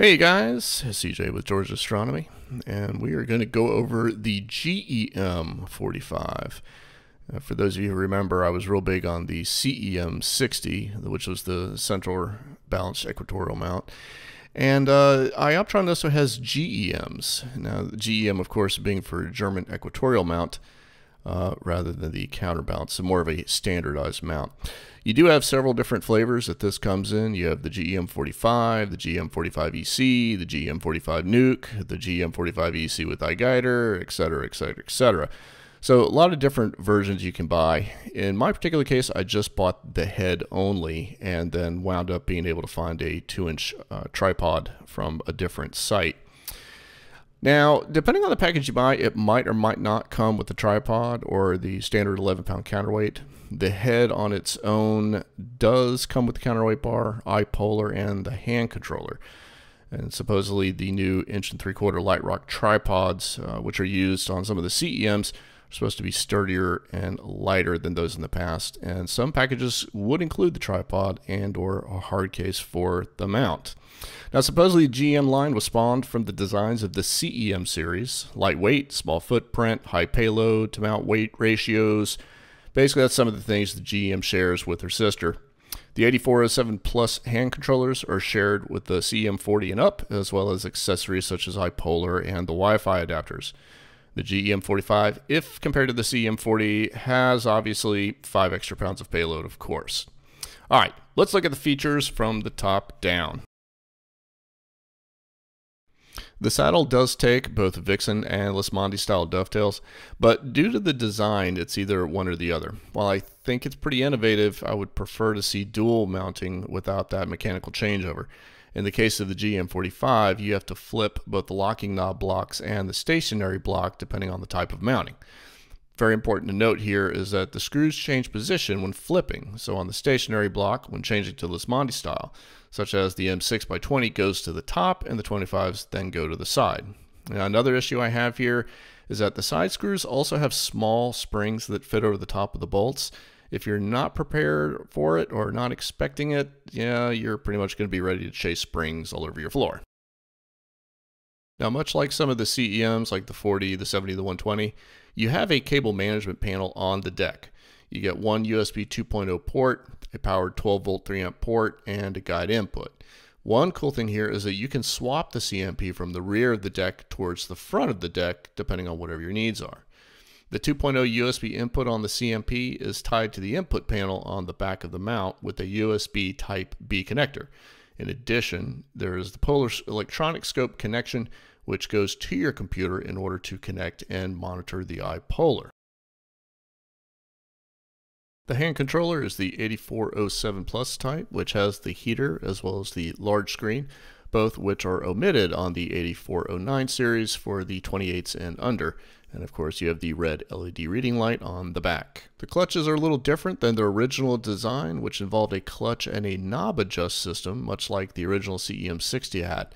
Hey guys, CJ with Georgia Astronomy, and we are going to go over the GEM 45. Uh, for those of you who remember, I was real big on the CEM 60, which was the Central Balanced Equatorial Mount. And uh, Ioptron also has GEMs. Now, GEM, of course, being for German Equatorial Mount uh, rather than the counterbalance, so more of a standardized mount. You do have several different flavors that this comes in. You have the GEM45, the GEM45EC, the GEM45 Nuke, the GEM45EC with iGuider, etc., etc., etc. So a lot of different versions you can buy. In my particular case, I just bought the head only and then wound up being able to find a 2-inch uh, tripod from a different site. Now, depending on the package you buy, it might or might not come with the tripod or the standard 11 pound counterweight. The head on its own does come with the counterweight bar, iPolar, and the hand controller. And supposedly the new inch and three quarter LiteRoc tripods, uh, which are used on some of the CEMs, are supposed to be sturdier and lighter than those in the past. And some packages would include the tripod and or a hard case for the mount. Now, supposedly, the GEM line was spawned from the designs of the CEM series lightweight, small footprint, high payload to mount weight ratios. Basically, that's some of the things the GEM shares with her sister. The 8407 Plus hand controllers are shared with the CEM40 and up, as well as accessories such as iPolar and the Wi Fi adapters. The GEM45, if compared to the CEM40, has obviously 5 extra pounds of payload, of course. All right, let's look at the features from the top down. The saddle does take both Vixen and Losmandy style dovetails, but due to the design, it's either one or the other. While I think it's pretty innovative, I would prefer to see dual mounting without that mechanical changeover. In the case of the GEM45, you have to flip both the locking knob blocks and the stationary block depending on the type of mounting. Very important to note here is that the screws change position when flipping. So on the stationary block, when changing to Losmandy style, such as the M6x20 goes to the top and the 25s then go to the side. Now another issue I have here is that the side screws also have small springs that fit over the top of the bolts. If you're not prepared for it or not expecting it, yeah, you're pretty much going to be ready to chase springs all over your floor. Now, much like some of the CEMs like the 40, the 70, the 120, you have a cable management panel on the deck. You get one USB 2.0 port, a powered 12 volt 3 amp port, and a guide input. One cool thing here is that you can swap the CMP from the rear of the deck towards the front of the deck depending on whatever your needs are. The 2.0 USB input on the CMP is tied to the input panel on the back of the mount with a USB Type B connector. In addition, there is the Polar electronic scope connection which goes to your computer in order to connect and monitor the iPolar. The hand controller is the 8407 Plus type, which has the heater as well as the large screen, both which are omitted on the 8409 series for the 28s and under. And of course, you have the red LED reading light on the back. The clutches are a little different than their original design, which involved a clutch and a knob adjust system, much like the original CEM60 had.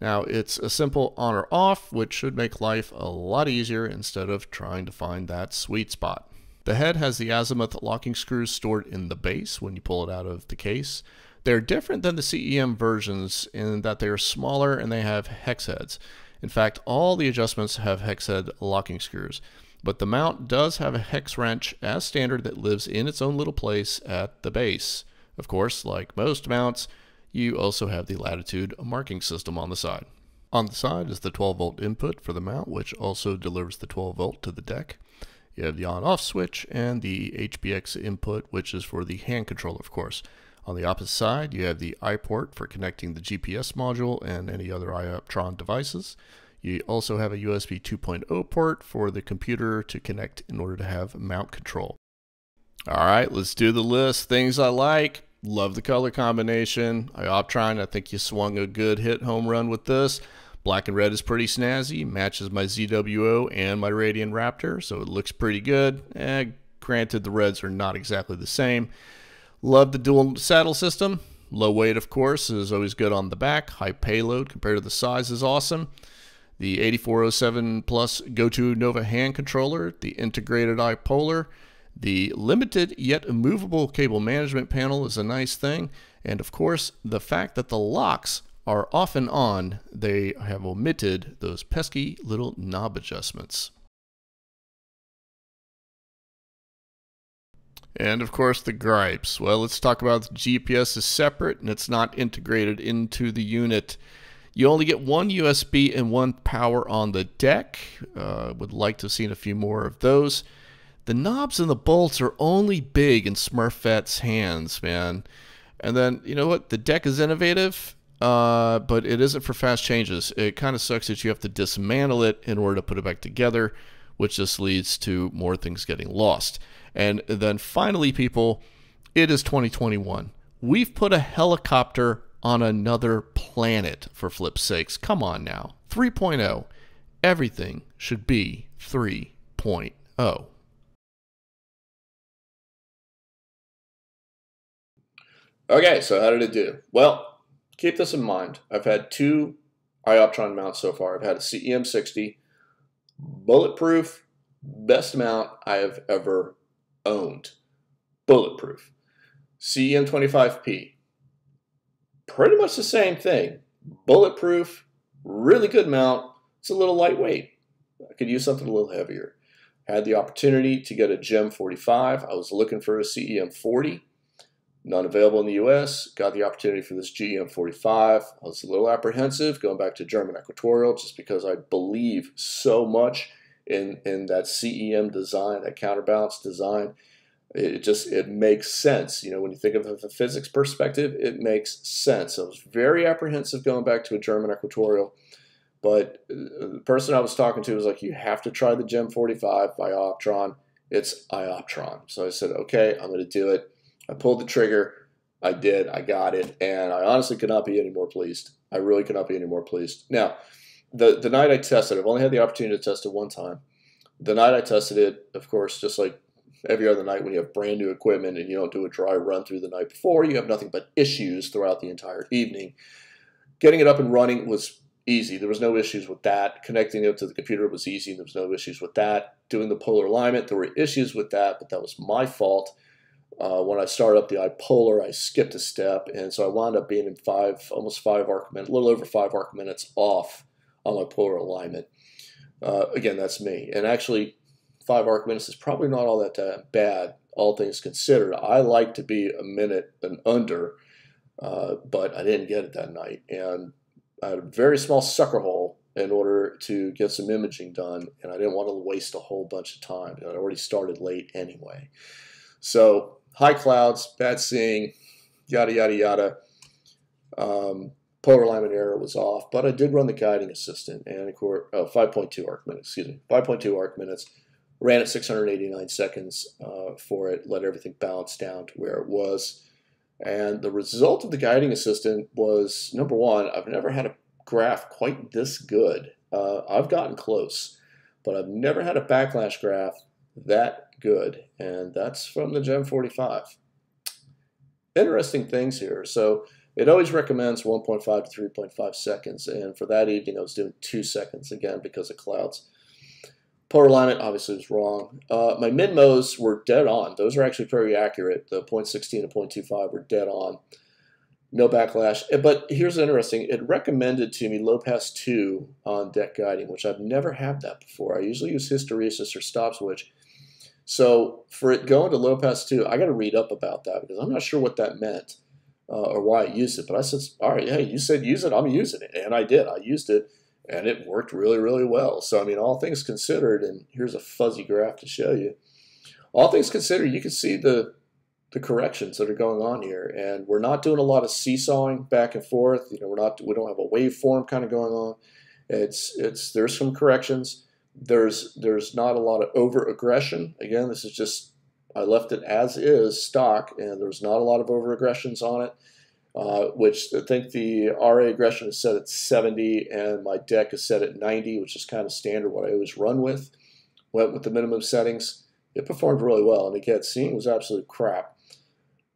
Now it's a simple on or off, which should make life a lot easier instead of trying to find that sweet spot. The head has the azimuth locking screws stored in the base when you pull it out of the case. They're different than the CEM versions in that they are smaller and they have hex heads. In fact, all the adjustments have hex head locking screws, but the mount does have a hex wrench as standard that lives in its own little place at the base. Of course, like most mounts, you also have the latitude marking system on the side. On the side is the 12 volt input for the mount, which also delivers the 12 volt to the deck. You have the on off switch and the HBX input, which is for the hand controller, of course. On the opposite side, you have the iPort for connecting the GPS module and any other Ioptron devices. You also have a USB 2.0 port for the computer to connect in order to have mount control. All right, let's do the list. Things I like. Love the color combination. Ioptron, I think you swung a good hit home run with this. Black and red is pretty snazzy, matches my ZWO and my Radian Raptor, so it looks pretty good. Eh, granted, the reds are not exactly the same. Love the dual saddle system. Low weight, of course, is always good on the back. High payload compared to the size is awesome. The 8407 Plus Go2Nova hand controller, the integrated iPolar, the limited yet immovable cable management panel is a nice thing. And of course, the fact that the locks are off and on, they have omitted those pesky little knob adjustments. And of course, the gripes. Well, let's talk about the GPS is separate and it's not integrated into the unit. You only get one USB and one power on the deck. Uh, would like to have seen a few more of those. The knobs and the bolts are only big in Smurfette's hands, man. And then, you know what? The deck is innovative, uh, but it isn't for fast changes. It kind of sucks that you have to dismantle it in order to put it back together, which just leads to more things getting lost. And then finally, people, it is 2021. We've put a helicopter on another planet, for flip's sakes. Come on now. 3.0. Everything should be 3.0. Okay, so how did it do? Well, keep this in mind. I've had two Ioptron mounts so far. I've had a CEM60, bulletproof, best mount I have ever owned. Bulletproof. CEM25P, pretty much the same thing. Bulletproof, really good mount. It's a little lightweight. I could use something a little heavier. Had the opportunity to get a GEM 45. I was looking for a CEM 40. None available in the US. Got the opportunity for this GEM 45. I was a little apprehensive going back to German Equatorial just because I believe so much in, in that CEM design, that counterbalance design. It just it makes sense. You know, when you think of it from a physics perspective, it makes sense. I was very apprehensive going back to a German Equatorial. But uh, the person I was talking to was like, you have to try the GEM 45 by Optron. It's Ioptron. So I said, okay, I'm going to do it. I pulled the trigger. I did. I got it. And I honestly could not be any more pleased. I really could not be any more pleased. Now, the, the night I tested, I've only had the opportunity to test it one time. The night I tested it, of course, just like every other night when you have brand new equipment and you don't do a dry run through the night before, you have nothing but issues throughout the entire evening. Getting it up and running was easy. There was no issues with that. Connecting it to the computer was easy. There was no issues with that. Doing the polar alignment, there were issues with that, but that was my fault. Uh, when I started up the iPolar, I skipped a step, and so I wound up being in five, almost five arc minutes, a little over five arc minutes off on my polar alignment. Uh, again, that's me. And actually, five arc minutes is probably not all that uh, bad, all things considered. I like to be a minute and under, uh, but I didn't get it that night. And I had a very small sucker hole in order to get some imaging done, and I didn't want to waste a whole bunch of time. I already started late anyway. So high clouds, bad seeing, yada, yada, yada. Um, polar alignment error was off, but I did run the guiding assistant and of course, oh, 5.2 arc minutes, excuse me, 5.2 arc minutes, ran at 689 seconds uh, for it, let everything bounce down to where it was. And the result of the guiding assistant was number one, I've never had a graph quite this good. Uh, I've gotten close, but I've never had a backlash graph that good, and that's from the GEM 45. Interesting things here. So it always recommends 1.5 to 3.5 seconds, and for that evening I was doing 2 seconds again because of clouds. Polar alignment obviously was wrong. Uh, my Minmos were dead on. Those are actually very accurate. The 0.16 and 0.25 were dead on. No backlash. But here's interesting. It recommended to me low pass 2 on Dec guiding, which I've never had that before. I usually use hysteresis or stop switch. So for it going to low pass 2, I got to read up about that because I'm not sure what that meant uh, or why I used it. But I said, all right, hey, you said use it, I'm using it. And I did. I used it and it worked really, really well. So, I mean, all things considered, and here's a fuzzy graph to show you. All things considered, you can see the the corrections that are going on here, and we're not doing a lot of seesawing back and forth. You know, we're not we don't have a waveform kind of going on. It's it's there's some corrections. There's there's not a lot of over aggression. Again, this is just I left it as is stock, and there's not a lot of over aggressions on it. Uh, which I think the RA aggression is set at 70, and my Dec is set at 90, which is kind of standard what I always run with. Went with the minimum settings. It performed really well, and again, seeing was absolute crap,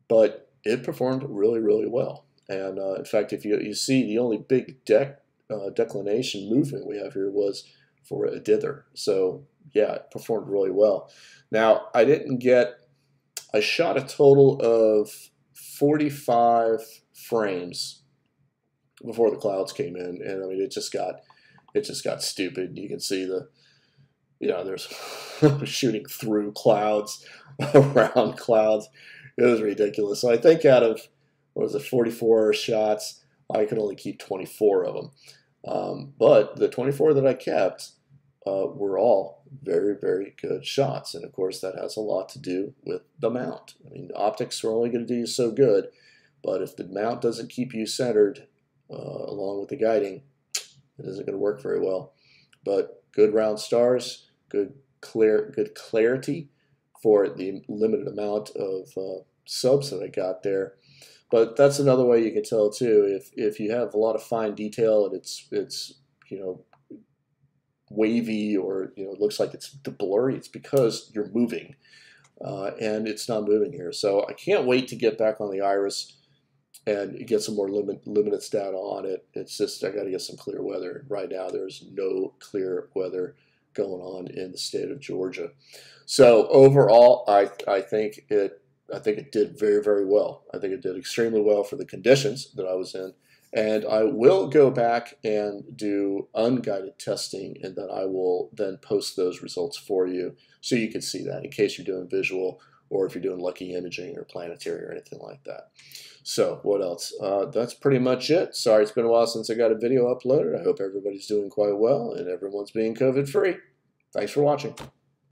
but it performed really, really well. And uh, in fact, if you, you see the only big Dec uh, declination movement we have here was for a dither. So yeah, it performed really well. Now I didn't get. I shot a total of 45 frames before the clouds came in, and I mean it just got it just got stupid. You can see the you know there's shooting through clouds around clouds. It was ridiculous. So I think out of what was it 44 shots, I could only keep 24 of them. Um, but the 24 that I kept uh, were all very, very good shots. And of course, that has a lot to do with the mount. I mean, optics are only going to do you so good, but if the mount doesn't keep you centered uh, along with the guiding, it isn't going to work very well. But good round stars, good clear, good clarity for the limited amount of uh, subs that I got there. But that's another way you can tell too. If if you have a lot of fine detail and it's it's you know wavy or you know it looks like it's blurry, it's because you're moving, uh, and it's not moving here. So I can't wait to get back on the iris and get some more limit, luminance data on it. It's just I got to get some clear weather. Right now, there's no clear weather going on in the state of Georgia. So overall, I I think it I think it did very, very well. I think it did extremely well for the conditions that I was in. And I will go back and do unguided testing, and then I will then post those results for you so you can see that in case you're doing visual or if you're doing lucky imaging or planetary or anything like that. So, what else? Uh, that's pretty much it. Sorry, it's been a while since I got a video uploaded. I hope everybody's doing quite well and everyone's being COVID free. Thanks for watching.